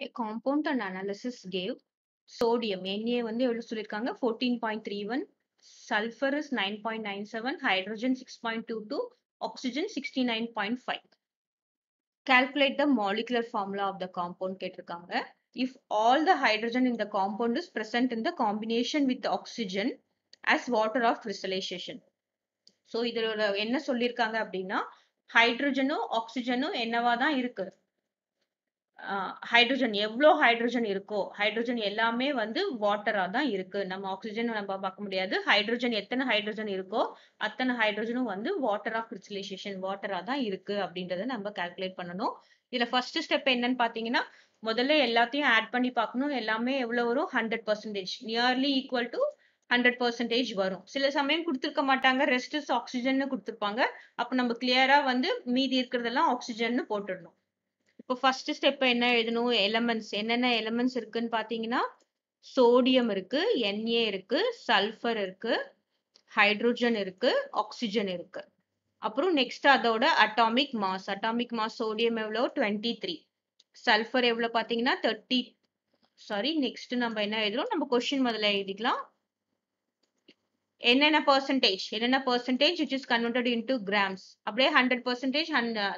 A compound and analysis gave sodium Na வந்து எவ்வளவு சொல்லிருக்காங்க 14.31 sulfur is 9.97 hydrogen 6.22 oxygen 69.5 calculate the molecular formula of the compound கேட்டிருக்காங்க if all the hydrogen in the compound is present in the combination with the oxygen as water of crystallization so இதோட என்ன சொல்லியிருக்காங்க அப்படின்னா ஹைட்ரஜனும் ஆக்சிஜனும் என்னவா தான் இருக்கு hydrogen எவ்வளோ hydrogen இருக்கோ ஹைட்ரஜன் எல்லாமே வந்து வாட்டரா தான் இருக்கு. நம்ம ஆக்சிஜன் நம்ம பார்க்க முடியாது. ஹைட்ரஜன் எத்தனை ஹைட்ரஜன் இருக்கோ அத்தனை ஹைட்ரஜனும் வந்து வாட்டர் ஆஃப் கிறிஸ்டலைசேஷன் வாட்டரா தான் இருக்கு அப்படின்றத நம்ம கால்குலேட் பண்ணணும். இதுல ஃபர்ஸ்ட் ஸ்டெப் என்னன்னு பாத்தீங்கன்னா முதல்ல எல்லாத்தையும் ஆட் பண்ணி பார்க்கணும். எல்லாமே எவ்வளோ வரும்? Hundred percentage nearly equal to hundred percentage வரும். சில சமயம் கொடுத்துருக்க மாட்டாங்க. ரெஸ்ட் ஆக்சிஜன் கொடுத்துருப்பாங்க. அப்போ நம்ம கிளியரா வந்து மீதி இருக்கிறதெல்லாம் ஆக்சிஜன் போட்டுடணும். இப்போ ஃபர்ஸ்ட் ஸ்டெப் என்ன எழுதணும்? எலமெண்ட்ஸ் என்னென்ன எலமெண்ட்ஸ் இருக்குன்னு பார்த்தீங்கன்னா சோடியம் இருக்கு என்ஏ இருக்கு சல்ஃபர் இருக்கு ஹைட்ரோஜன் இருக்கு ஆக்சிஜன் இருக்கு. அப்புறம் நெக்ஸ்ட் அதோட atomic mass atomic mass sodium எவ்வளோ? டுவெண்ட்டி த்ரீ சல்ஃபர் எவ்வளோ பார்த்தீங்கன்னா தேர்ட்டி சாரி நெக்ஸ்ட் நம்ம என்ன எழுதுறோம்? நம்ம கொஸ்டின் முதல்ல எழுதிக்கலாம். என்னென்ன பர்சன்டேஜ் என்னென்ன percentage which is converted into grams அப்படியே ஹண்ட்ரட் பர்சன்டேஜ்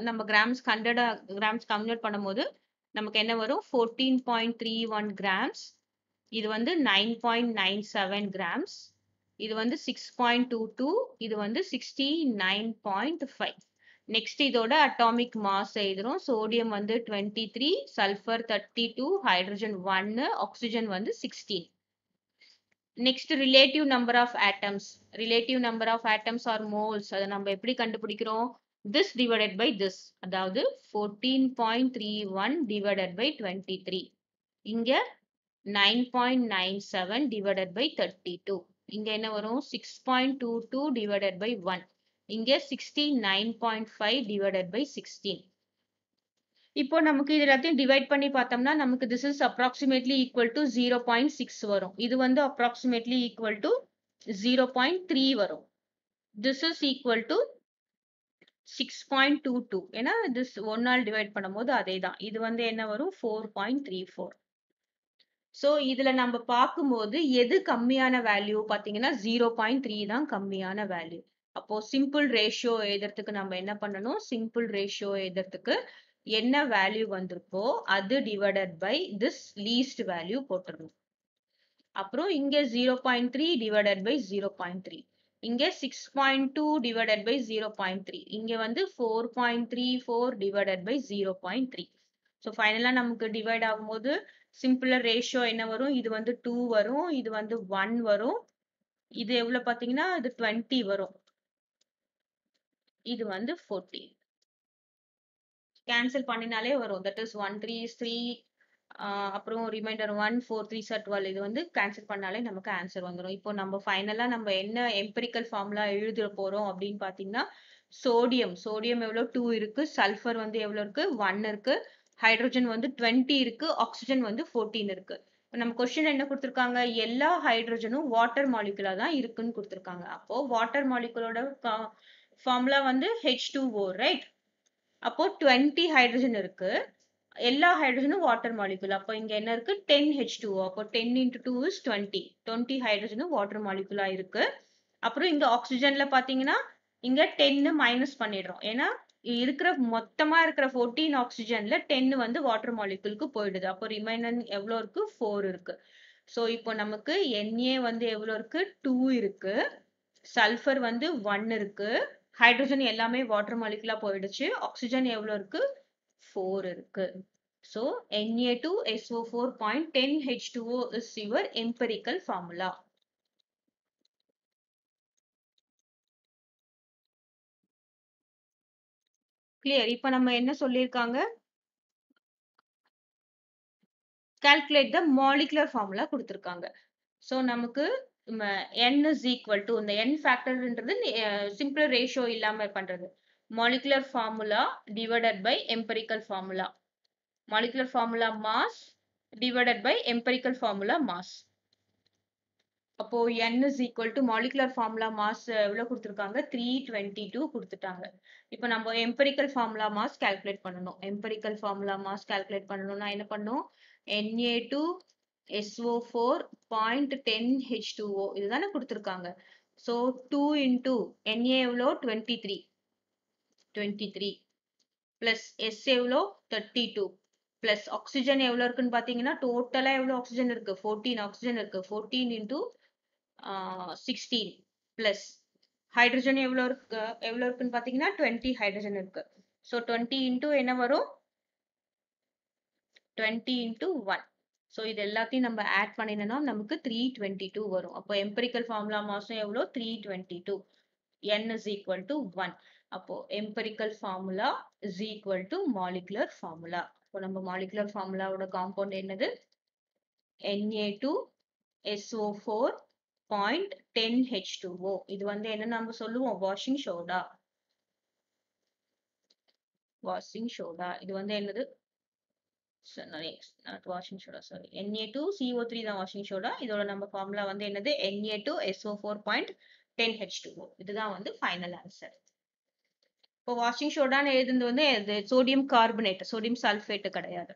நம்ம கிராம்ஸ் ஹண்ட்ரட் கிராம்ஸ் கன்வெர்ட் பண்ணும்போது நமக்கு என்ன வரும்? Fourteen point three one grams இது வந்து nine point nine seven grams இது வந்து சிக்ஸ் பாயிண்ட் டூ டூ இது வந்து sixty nine point five next இதோட அட்டாமிக் மாஸ் எழுதுறோம். சோடியம் வந்து twenty three sulphur thirty two hydrogen ஒன்னு ஆக்சிஜன் வந்து sixteen next relative number of atoms relative number of atoms or moles அதை நம்ம எப்படி கண்டுபிடிக்கிறோம்? திஸ் டிவைடட் பை திஸ் அதாவது fourteen point three one divided by twenty three இங்கே nine point nine seven divided by thirty two இங்கே என்ன வரும்? Six point two two divided by one இங்கே sixty nine point five divided by sixteen இப்போ நமக்கு இது எல்லாத்தையும் டிவைட் பண்ணி பார்த்தோம்னா நமக்கு this is approximately equal to zero point six வரும். இது வந்து approximately equal to zero point three வரும். This is equal to six point two two ஏன்னா திஸ் ஒன்னால் டிவைட் பண்ணும்போது அதே தான் இது வந்து என்ன வரும்? Four point three four so இதில் நம்ம பார்க்கும்போது எது கம்மியான வேல்யூ பார்த்தீங்கன்னா ஜீரோ பாயிண்ட் த்ரீ தான் கம்மியான வேல்யூ அப்போ சிம்பிள் ரேஷியோ எழுதுறதுக்கு நம்ம என்ன பண்ணணும்? சிம்பிள் ரேஷியோ எழுதுறதுக்கு என்ன வேல்யூ வந்திருக்கோ அது divided by this least value போட்டுடணும் அப்புறம் இங்கே zero point three divided by zero point three இங்கே six point two divided by zero point three இங்கே வந்து four point three four divided by zero point three so ஃபைனலாக நமக்கு divide ஆகும்போது simpler ratio என்ன வரும்? இது வந்து டூ வரும் இது வந்து ஒன் வரும். இது எவ்வளோ பார்த்தீங்கன்னா? இது டுவெண்ட்டி வரும். இது வந்து ஃபோர்டீன் கேன்சல் பண்ணினாலே வரும். That is one three three அப்புறம் reminder one four three sir twelve இது வந்து கேன்சல் பண்ணாலே நமக்கு ஆன்சர் வந்துடும் இப்போ நம்ம ஃபைனலாக நம்ம என்ன எம்பரிக்கல் ஃபார்முலா எழுத போகிறோம் அப்படின்னு பார்த்தீங்கன்னா சோடியம் சோடியம் எவ்வளோ டூ இருக்கு. சல்ஃபர் வந்து எவ்வளோ இருக்கு? ஒன் இருக்கு. ஹைட்ரோஜன் வந்து டுவெண்ட்டி இருக்கு. ஆக்சிஜன் வந்து ஃபோர்டீன் இருக்கு. இப்போ நம்ம கொஸ்டின் என்ன கொடுத்துருக்காங்க? எல்லா ஹைட்ரஜனும் வாட்டர் மாலிகுலா தான் இருக்குன்னு கொடுத்துருக்காங்க. அப்போ வாட்டர் மாலிகுலோட ஃபார்முலா வந்து ஹெச் டூ ஓ ரைட் அப்போ டுவெண்ட்டி ஹைட்ரஜன் இருக்கு. எல்லா ஹைட்ரஜனும் வாட்டர் மாலிகுல் அப்போ இங்க என்ன இருக்கு? டென் ஹெச் டூ அப்போ ten into two is twenty twenty ஹைட்ரஜனும் water மாலிகுலா இருக்கு. அப்புறம் இங்க ஆக்சிஜன்ல பாத்தீங்கன்னா இங்க டென்னு மைனஸ் பண்ணிடுறோம். ஏன்னா இருக்கிற மொத்தமா இருக்கிற ஃபோர்டீன் ஆக்சிஜன்ல டென்னு வந்து வாட்டர் மாலிகுலுக்கு போயிடுது. அப்போ ரிமைனர் எவ்வளோ இருக்கு? ஃபோர் இருக்கு. ஸோ இப்போ நமக்கு என்ஏ வந்து எவ்வளோ இருக்கு? டூ இருக்கு. சல்ஃபர் வந்து ஒன் இருக்கு. ஹைட்ரஜன் எல்லாமே வாட்டர் மாலிகுலா போயிடுச்சு. ஆக்சிஜன் எவ்வளோ இருக்கு? ஃபோர் இருக்கு. So N A two S O four point ten H two O is your empirical formula clear இப்போ நம்ம என்ன சொல்லியிருக்காங்க? கால்குலேட் த மாலிகுலர் ஃபார்முலா கொடுத்துருக்காங்க. ஸோ நமக்கு n இஸ் ஈக்குவல் டு இந்த n ஃபேக்டர்ன்றது சிம்பிள் ரேஷியோ இல்லாம பண்றது. Molecular formula divided by empirical formula molecular formula mass divided by empirical formula mass அப்போ n is equal to molecular formula mass எவ்வளவு கொடுத்திருக்காங்க? Three twenty two கொடுத்துட்டாங்க. இப்போ நம்ம எம்பரிக்கல் ஃபார்முலா மாஸ் கால்குலேட் பண்ணணும். எம்பரிக்கல் ஃபார்முலா மாஸ் கால்குலேட் பண்ணணும்னா என்ன பண்ணும்? Na two S O four point ten H two இதுதானே கொடுத்துருக்காங்க. ஸோ டூ இன்டூ Na எவ்வளோ? Twenty three twenty three plus S எவ்வளோ? தேர்ட்டி டூ பிளஸ் ஆக்சிஜன் எவ்வளோ இருக்குன்னு பார்த்தீங்கன்னா டோட்டலாக எவ்வளோ ஆக்சிஜன் இருக்கு? ஃபோர்டீன் ஆக்சிஜன் இருக்கு. Fourteen into sixteen plus hydrogen எவ்வளோ இருக்கு? எவ்வளோ இருக்குன்னு பார்த்தீங்கன்னா டுவெண்ட்டி ஹைட்ரஜன் இருக்கு. ஸோ டுவெண்ட்டி இன்டூ என்ன வரும்? டுவெண்ட்டி இன்டூ ஒன் ஸோ இது எல்லாத்தையும் நம்ம ஆட் பண்ணினோம்னா நமக்கு த்ரீ டுவெண்ட்டி டூ வரும். அப்போ எம்பரிக்கல் ஃபார்முலா மாசம் எவ்வளோ? Three twenty two N is equal to one அப்போ empirical formula is equal to molecular formula இப்போ நம்ம மாலிகுலர் ஃபார்முலாவோட காம்பவுண்ட் என்னது? N A two S O four point ten H two O இது வந்து என்ன நம்ம சொல்லுவோம்? வாஷிங் சோடா வாஷிங் சோடா இது வந்து என்னது? Washing soda sorry N A two C O three தான் வாஷிங் சோடா இதோட நம்ம ஃபார்முலா வந்து என்னது? N A two S O four point ten H two இதுதான் வந்து ஃபைனல் ஆன்சர் இப்போ வாஷிங் சோடான்னு எழுதுனது வந்து சோடியம் கார்பனேட் சோடியம் சல்ஃபேட் கிடையாது.